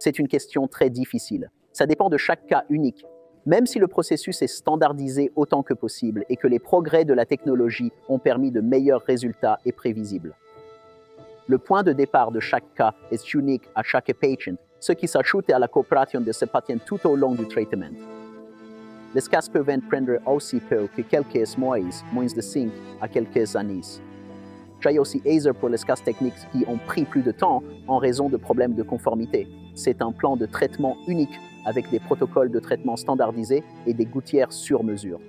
C'est une question très difficile. Ça dépend de chaque cas unique. Même si le processus est standardisé autant que possible et que les progrès de la technologie ont permis de meilleurs résultats et prévisibles. Le point de départ de chaque cas est unique à chaque patient, ce qui s'ajoute à la coopération de ce patient tout au long du traitement. Les cas peuvent prendre aussi peu que quelques mois, moins de 5 à quelques années. J'ai aussi Azer pour les cas techniques qui ont pris plus de temps en raison de problèmes de conformité. C'est un plan de traitement unique avec des protocoles de traitement standardisés et des gouttières sur mesure.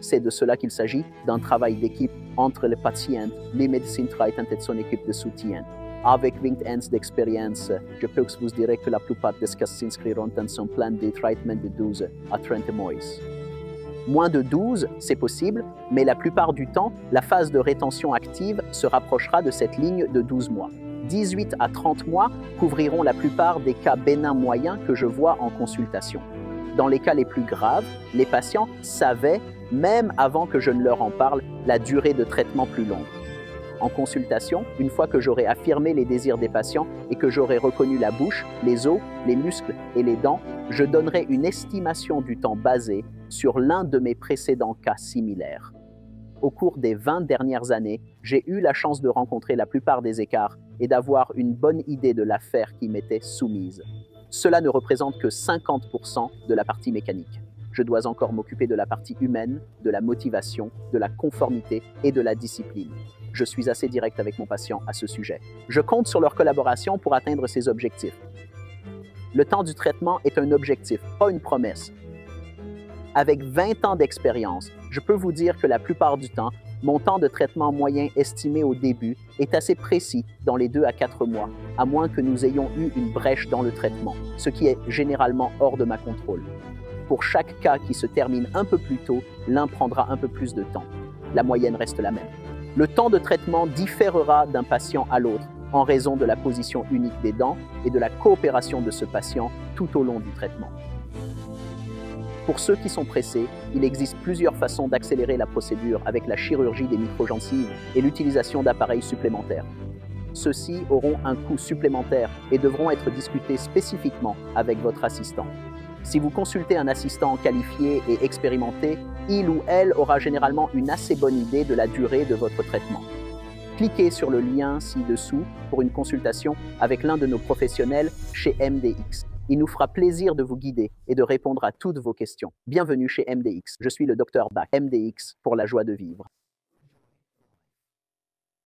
C'est de cela qu'il s'agit, d'un travail d'équipe entre les patients, les médecins traitants et son équipe de soutien. Avec 20 ans d'expérience, je peux vous dire que la plupart des cas s'inscriront dans un plan de traitement de 12 à 30 mois. Moins de 12, c'est possible, mais la plupart du temps, la phase de rétention active se rapprochera de cette ligne de 12 mois. 18 à 30 mois couvriront la plupart des cas bénins moyens que je vois en consultation. Dans les cas les plus graves, les patients savaient, même avant que je ne leur en parle, la durée de traitement plus longue. En consultation, une fois que j'aurai affirmé les désirs des patients et que j'aurai reconnu la bouche, les os, les muscles et les dents, je donnerai une estimation du temps basée sur l'un de mes précédents cas similaires. Au cours des 20 dernières années, j'ai eu la chance de rencontrer la plupart des écarts et d'avoir une bonne idée de l'affaire qui m'était soumise. Cela ne représente que 50% de la partie mécanique. Je dois encore m'occuper de la partie humaine, de la motivation, de la conformité et de la discipline. Je suis assez direct avec mon patient à ce sujet. Je compte sur leur collaboration pour atteindre ces objectifs. Le temps du traitement est un objectif, pas une promesse. Avec 20 ans d'expérience, je peux vous dire que la plupart du temps, mon temps de traitement moyen estimé au début est assez précis dans les 2 à 4 mois, à moins que nous ayons eu une brèche dans le traitement, ce qui est généralement hors de ma contrôle. Pour chaque cas qui se termine un peu plus tôt, l'un prendra un peu plus de temps. La moyenne reste la même. Le temps de traitement différera d'un patient à l'autre en raison de la position unique des dents et de la coopération de ce patient tout au long du traitement. Pour ceux qui sont pressés, il existe plusieurs façons d'accélérer la procédure avec la chirurgie des microgencives et l'utilisation d'appareils supplémentaires. Ceux-ci auront un coût supplémentaire et devront être discutés spécifiquement avec votre assistant. Si vous consultez un assistant qualifié et expérimenté, il ou elle aura généralement une assez bonne idée de la durée de votre traitement. Cliquez sur le lien ci-dessous pour une consultation avec l'un de nos professionnels chez MDX. Il nous fera plaisir de vous guider et de répondre à toutes vos questions. Bienvenue chez MDX. Je suis le docteur Bach, MDX pour la joie de vivre.